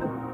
you.